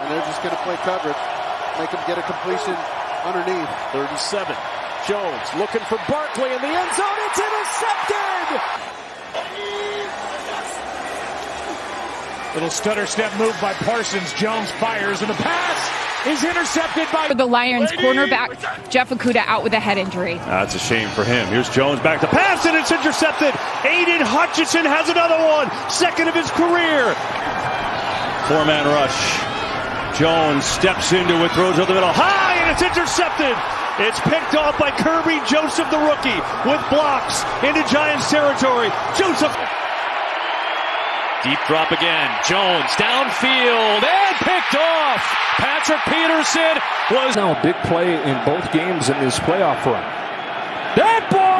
And they're just going to play coverage, make him get a completion underneath. 37. Jones looking for Barkley in the end zone. It's intercepted! Little stutter step move by Parsons. Jones fires, and the pass is intercepted by the Lions cornerback Jeff Okudah out with a head injury. That's a shame for him. Here's Jones back to pass, and it's intercepted. Aidan Hutchinson has another one, second of his career. Four man rush. Jones steps into it, throws over the middle, high, and it's intercepted. It's picked off by Kerby Joseph, the rookie, with blocks into Giants territory. Joseph. Deep drop again. Jones downfield and picked off. Patrick Peterson was now a big play in both games in this playoff run. That ball is